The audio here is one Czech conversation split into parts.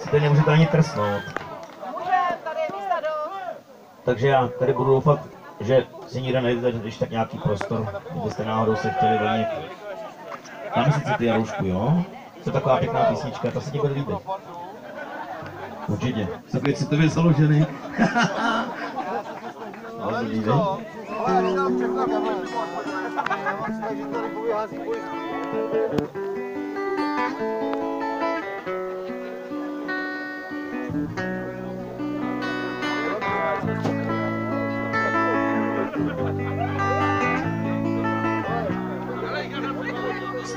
si tady nemůžete ani trsnout. Takže já tady budu doufat, že si nikde najdete, když tak nějaký prostor, kdybyste náhodou se chtěli venit. Dáme si ty Jaroušku, jo? To je taková pěkná písnička, ta se ti bude líbit. Určitě. Jsem takový citově založený. Ale dobrý, vej? Ale nedám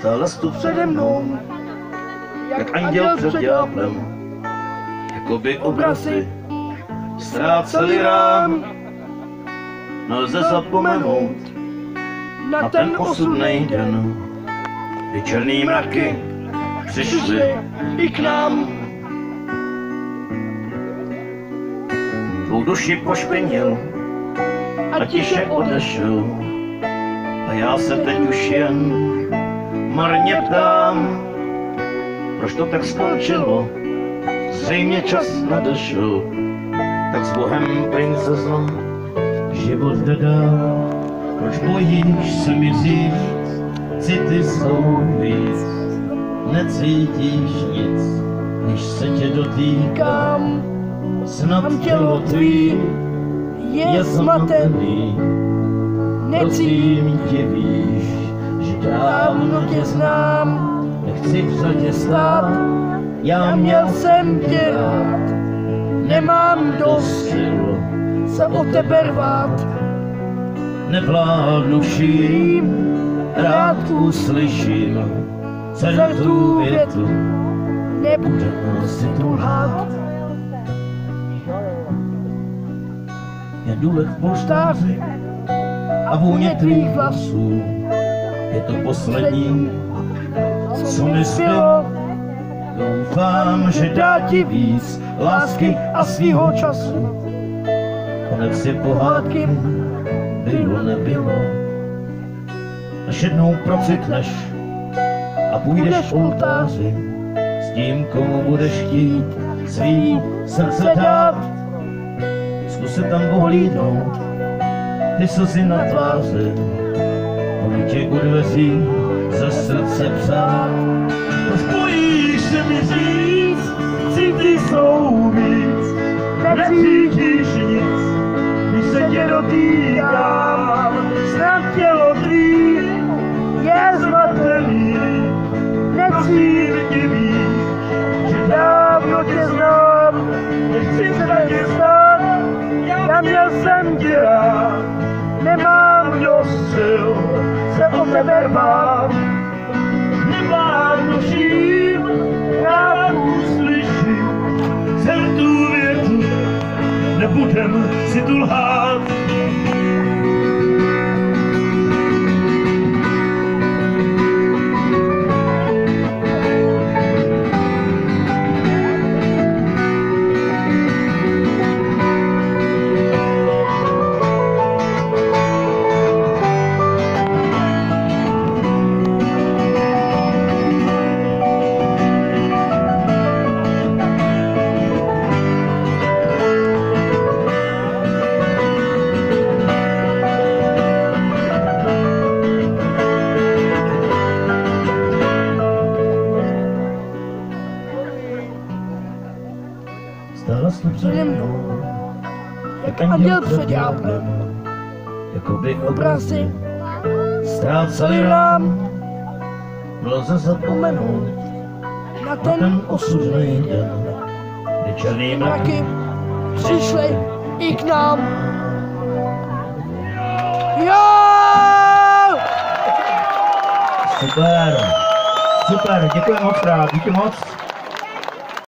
Stála tu přede mnou, jak anděl před ďáblem. Jakoby obrazy ztráceli rám. Nelze zapomenout na ten osudný den, kdy černý mraky přišly i k nám. Tvou duši pošpinil a tiše odešel. A já se teď už jen marně ptám, proč to tak skončilo, zřejmě čas nadešel, tak s Bohem princezo, život dodal, proč bojíš se mi říct, city jsou víc, necítíš nic, když se tě dotýkám, snad tělo tvý je zmatený, Prosím tě víš, dávno tě znám, nechci v řadě stát, já měl jsem tě rád, nemám dost sil se o tebe rvát. Nevládnu vším, rád uslyším celou tu větu, nebude si tu lhát. Je důlek v a vůně tvých vlasů je to poslední, co mi zbylo. Doufám, že dá ti víc lásky a svýho času. Konec si pohádky bylo nebylo. Až jednou procitneš a půjdeš k oltáři s tím, komu budeš chtít svý srdce dát. Zkus se tam pohlídnout, ty slzy na tváři, tě dveří ze srdce psát. Proč bojíš se mi říct, city jsou víc, necítíš nic, když se tě dotýkám, snad tělo tvý je zmatený, necím tebe bát. Nemám rád uslyším celou tu větu, nebudem si tu lhát. Jsi přede mnou, jak anděl před ďáblem, jako by obrazy ztráceli rám. Lze zapomenout na ten osudný den, kdy černý mraky přišly i k nám. Jo! Super, super, děkuji moc krát, díky moc.